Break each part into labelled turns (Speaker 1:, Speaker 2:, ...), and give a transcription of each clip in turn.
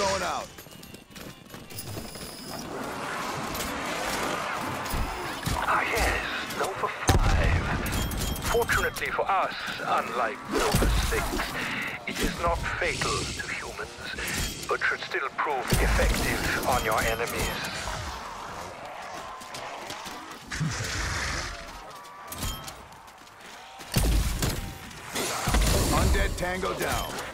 Speaker 1: Going out.
Speaker 2: Ah, yes, Nova 5. Fortunately for us, unlike Nova 6, it is not fatal to humans, but should still prove effective on your enemies.
Speaker 1: Undead Tango down.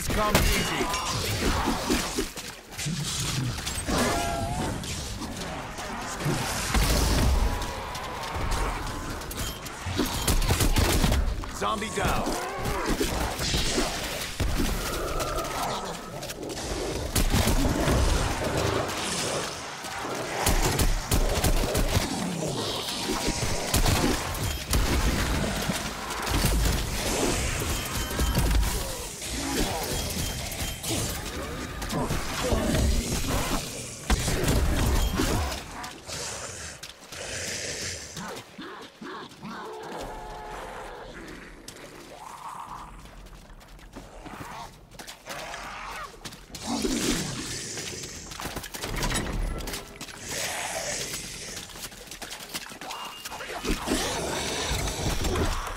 Speaker 1: This comes easy.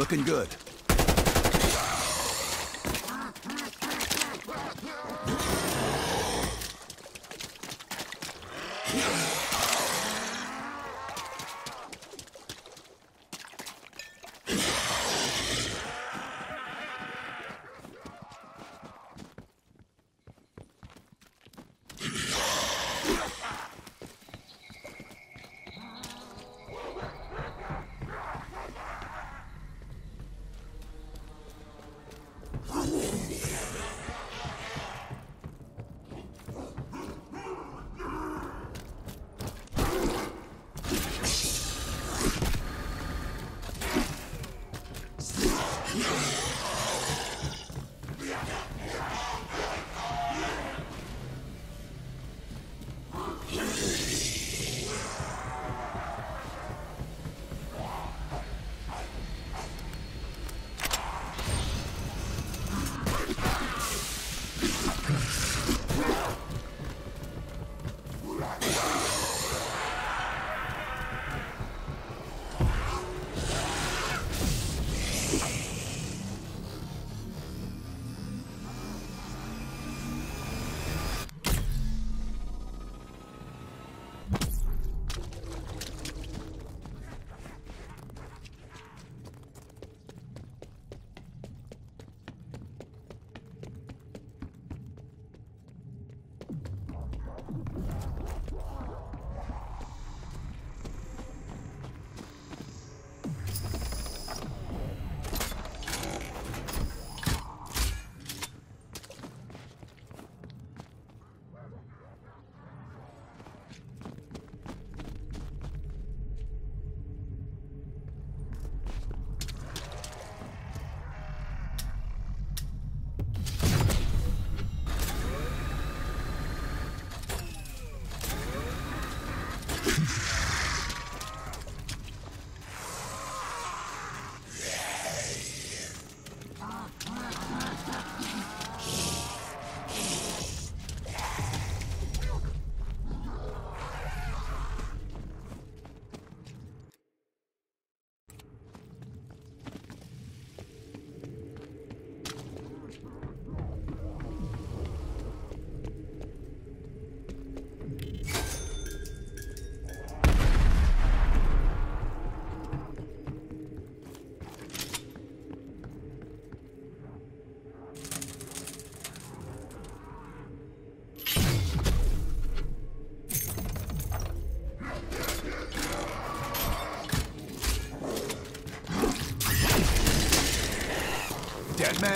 Speaker 1: Looking good.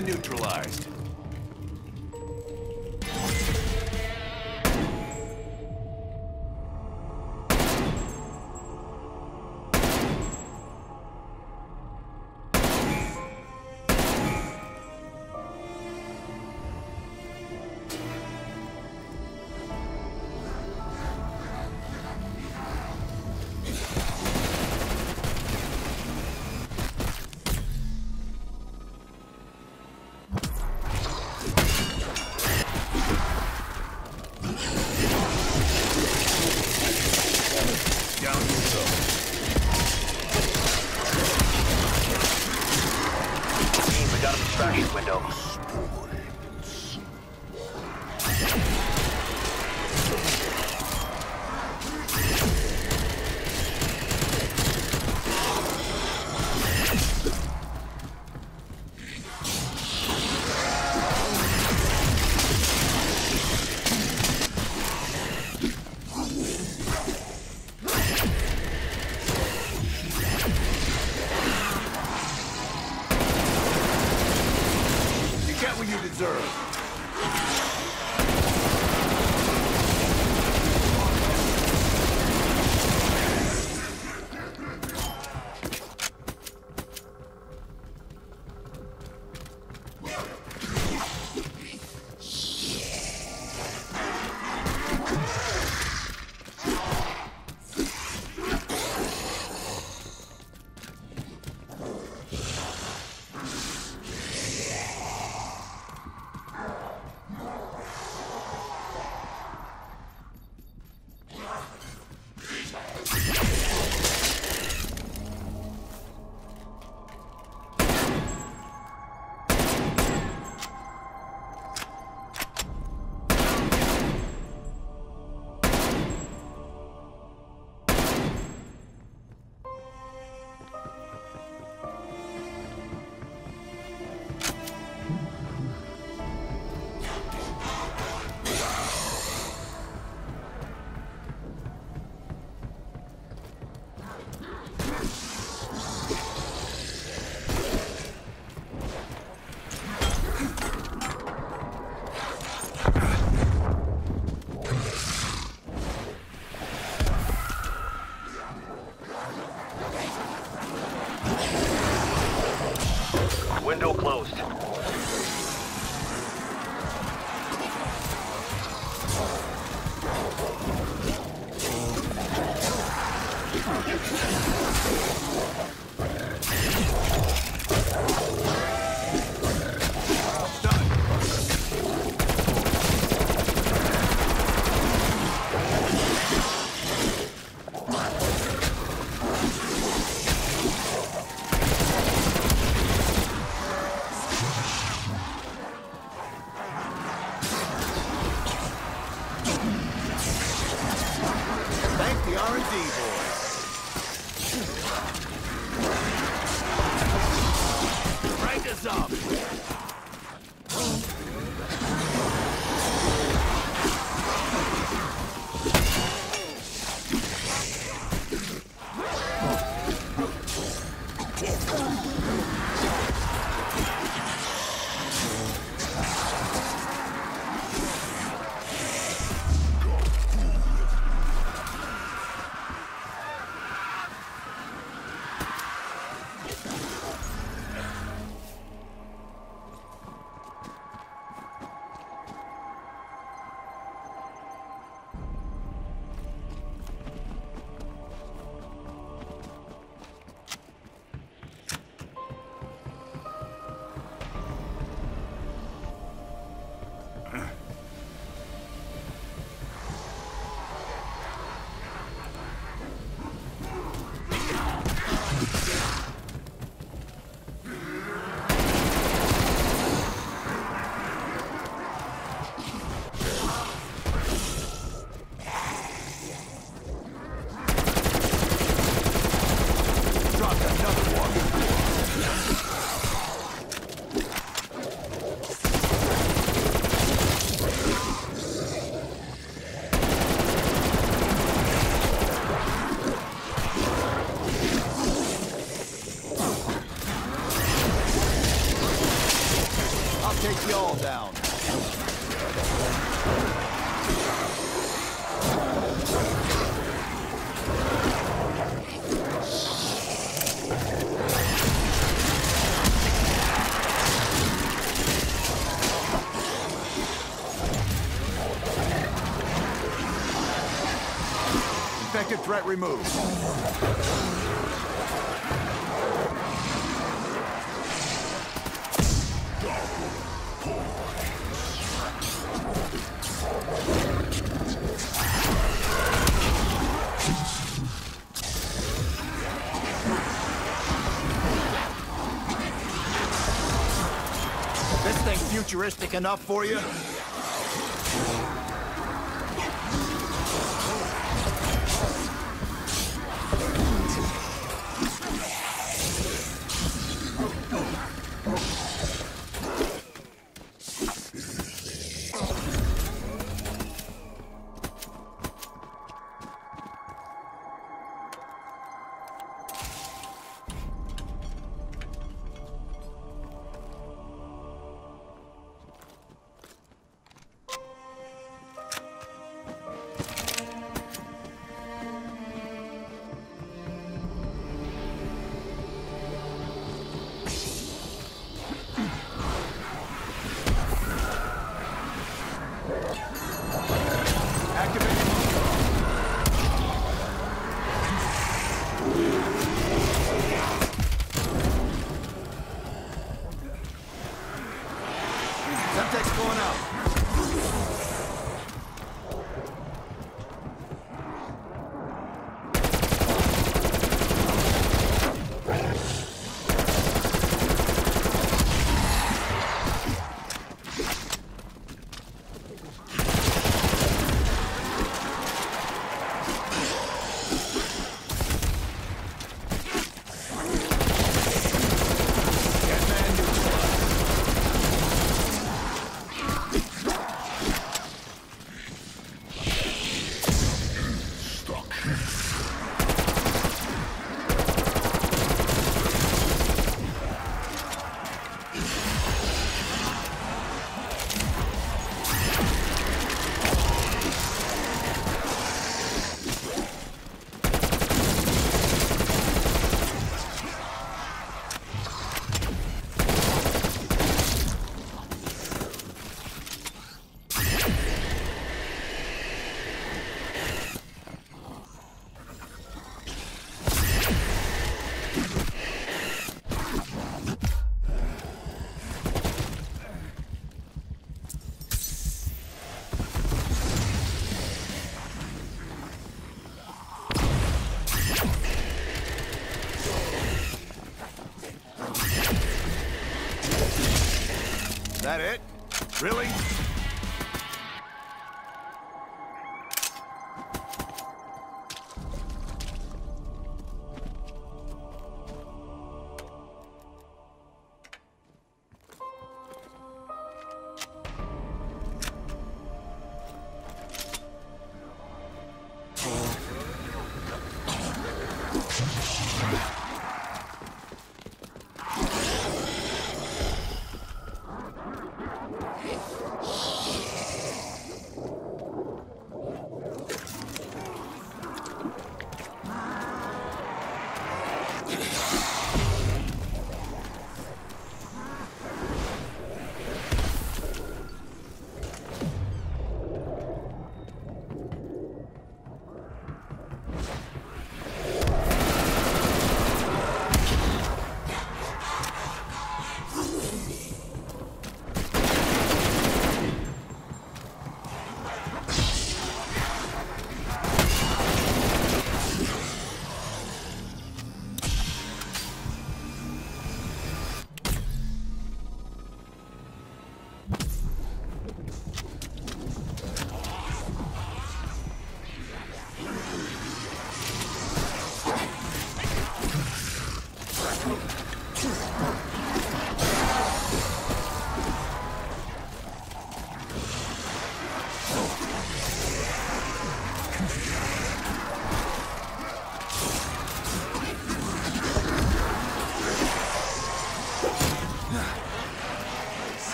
Speaker 1: neutralized. Devil. Active threat removed. This thing futuristic enough for you?